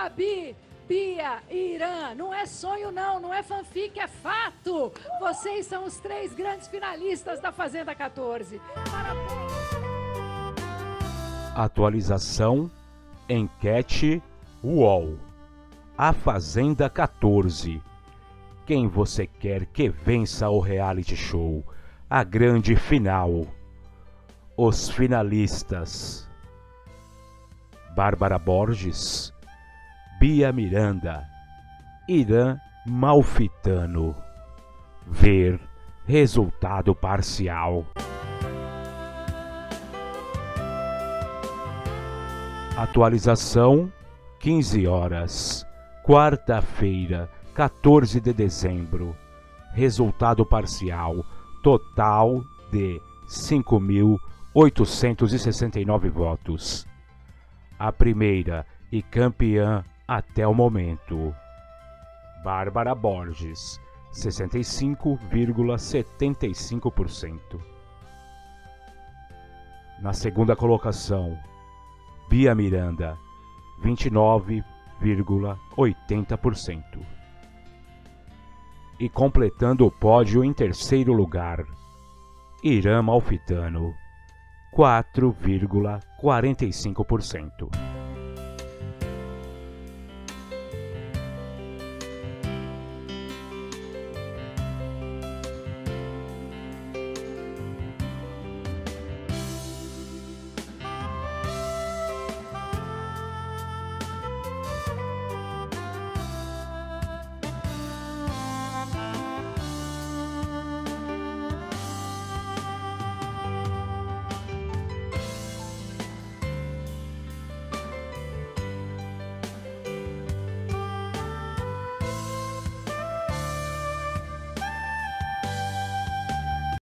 Babi, Bia e Irã. Não é sonho, não, não é fanfic, é fato. Vocês são os três grandes finalistas da Fazenda 14. Parabéns. Atualização, enquete, UOL. A Fazenda 14. Quem você quer que vença o reality show? A grande final. Os finalistas: Bárbara Borges, Bia Miranda, Irã Malfitano. Ver resultado parcial. Atualização 15 horas, quarta-feira, 14 de dezembro. Resultado parcial total de 5.869 votos. A primeira e campeã até o momento. Bárbara Borges, 65,75%. Na segunda colocação, Bia Miranda, 29,80%. E completando o pódio em terceiro lugar, Irã Malfitano, 4,45%.